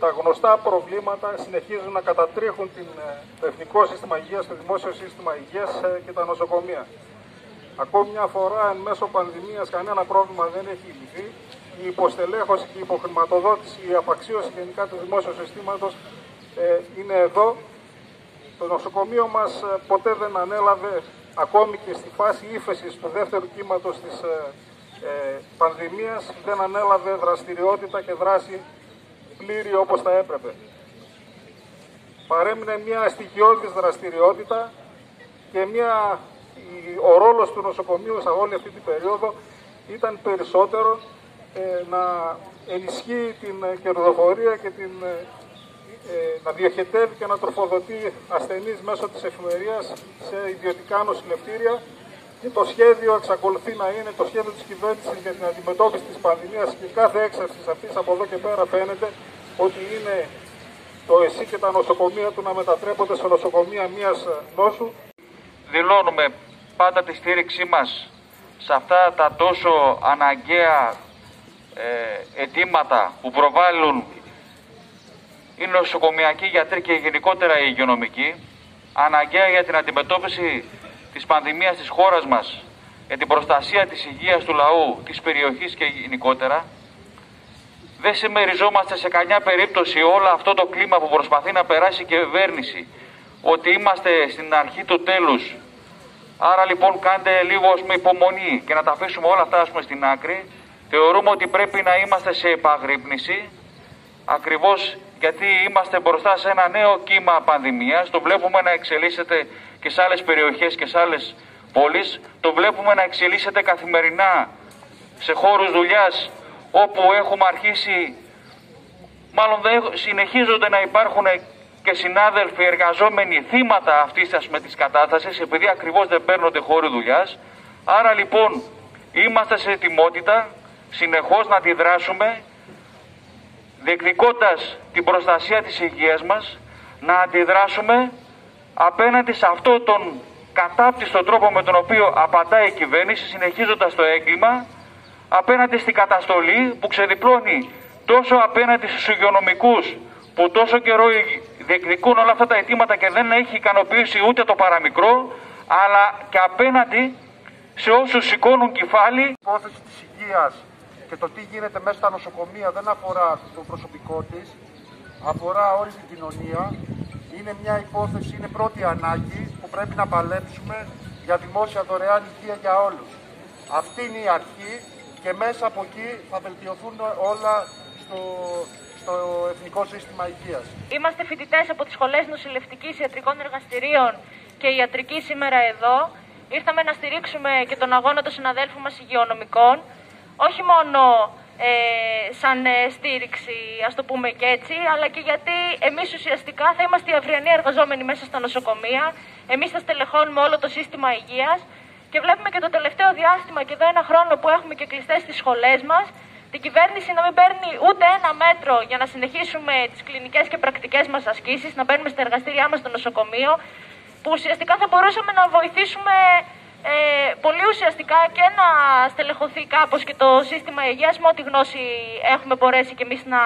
τα γνωστά προβλήματα συνεχίζουν να κατατρίχουν την, ε, το εθνικό σύστημα υγείας, το δημόσιο σύστημα υγείας ε, και τα νοσοκομεία. Ακόμη μια φορά, εν μέσω πανδημίας, κανένα πρόβλημα δεν έχει λυθεί. Η υποστελέχωση και η υποχρηματοδότηση, η απαξίωση γενικά του δημόσιου συστήματος ε, είναι εδώ. Το νοσοκομείο μας ποτέ δεν ανέλαβε, ακόμη και στη φάση ύφεσης του δεύτερου κύματος της ε, πανδημίας, δεν ανέλαβε δραστηριότητα και δράση πλήρη όπως θα έπρεπε. Παρέμεινε μια στοιχειώδης δραστηριότητα και μια, ο ρόλος του νοσοκομείου σε όλη αυτή την περίοδο ήταν περισσότερο ε, να ενισχύει την κερδοφορία και την, ε, ε, να διοχετεύει και να τροφοδοτεί ασθενείς μέσω της εφημερίας σε ιδιωτικά νοσηλευτήρια και το σχέδιο εξακολουθεί να είναι το σχέδιο της κυβέρνησης για την αντιμετώπιση της πανδημίας και κάθε έξαρση αυτής από εδώ και πέρα φαίνεται ότι είναι το ΕΣΥ και τα νοσοκομεία του να μετατρέπονται σε νοσοκομεία μιας νόσου. Δηλώνουμε πάντα τη στήριξή μας σε αυτά τα τόσο αναγκαία ε, αιτήματα που προβάλλουν οι νοσοκομιακοί γιατροί και γενικότερα οι υγειονομικοί, αναγκαία για την αντιμετώπιση της πανδημίας της χώρας μας για την προστασία της υγείας του λαού, της περιοχής και γενικότερα, δεν συμμεριζόμαστε σε καμιά περίπτωση όλο αυτό το κλίμα που προσπαθεί να περάσει η κυβέρνηση, ότι είμαστε στην αρχή του τέλους. Άρα λοιπόν κάντε λίγο με υπομονή και να τα αφήσουμε όλα αυτά πούμε, στην άκρη. Θεωρούμε ότι πρέπει να είμαστε σε επαγρύπνηση, ακριβώς γιατί είμαστε μπροστά σε ένα νέο κύμα πανδημίας, το βλέπουμε να εξελίσσεται και σε άλλες περιοχές και σε άλλες πόλεις. Το βλέπουμε να εξελίσσεται καθημερινά σε χώρους δουλειάς όπου έχουμε αρχίσει, μάλλον δεν, συνεχίζονται να υπάρχουν και συνάδελφοι εργαζόμενοι θύματα αυτής με της κατάστασης επειδή ακριβώς δεν παίρνονται χώροι δουλειάς. Άρα λοιπόν είμαστε σε ετοιμότητα συνεχώς να αντιδράσουμε διεκδικώντας την προστασία της υγείας μας να αντιδράσουμε απέναντι σε αυτό τον κατάπτυστο τρόπο με τον οποίο απαντάει η κυβέρνηση συνεχίζοντας το έγκλημα απέναντι στην καταστολή που ξεδιπλώνει τόσο απέναντι στους υγειονομικούς που τόσο καιρό διεκδικούν όλα αυτά τα αιτήματα και δεν έχει ικανοποιήσει ούτε το παραμικρό αλλά και απέναντι σε όσους σηκώνουν κεφάλι. Η υπόθεση της υγείας και το τι γίνεται μέσα στα νοσοκομεία δεν αφορά το προσωπικό της, αφορά όλη την κοινωνία είναι μια υπόθεση, είναι πρώτη ανάγκη που πρέπει να παλέψουμε για δημόσια δωρεάν υγεία για όλους. Αυτή είναι η αρχή και μέσα από εκεί θα βελτιωθούν όλα στο, στο Εθνικό Σύστημα Υγείας. Είμαστε φοιτητές από τις σχολές νοσηλευτικής ιατρικών εργαστηρίων και ιατρική σήμερα εδώ. Ήρθαμε να στηρίξουμε και τον αγώνα των συναδέλφων μας υγειονομικών. Όχι μόνο ε, σαν ε, στήριξη, ας το πούμε και έτσι, αλλά και γιατί εμείς ουσιαστικά θα είμαστε οι αυριανοί εργαζόμενοι μέσα στα νοσοκομεία, εμείς θα στελεχώνουμε όλο το σύστημα υγείας. Και βλέπουμε και το τελευταίο διάστημα και εδώ ένα χρόνο που έχουμε και κλειστές στις σχολές μας, την κυβέρνηση να μην παίρνει ούτε ένα μέτρο για να συνεχίσουμε τις κλινικές και πρακτικές μας ασκήσεις, να μπαίνουμε στα εργαστήριά μας στο νοσοκομείο, που ουσιαστικά θα μπορούσαμε να βοηθήσουμε ε, πολύ ουσιαστικά και να στελεχωθεί κάπως και το σύστημα υγείας με ό,τι γνώση έχουμε μπορέσει και εμείς να,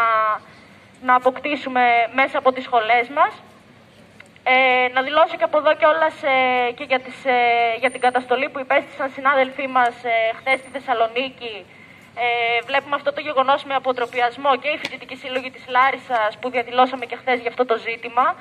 να αποκτήσουμε μέσα από τις σχολές μας. Ε, να δηλώσω και από εδώ κιόλας ε, και για, τις, ε, για την καταστολή που υπέστησαν συνάδελφοί μας ε, χθες στη Θεσσαλονίκη. Ε, βλέπουμε αυτό το γεγονός με αποτροπιασμό και η φοιτητική σύλλογη της Λάρισας που διαδηλώσαμε και χθες για αυτό το ζήτημα.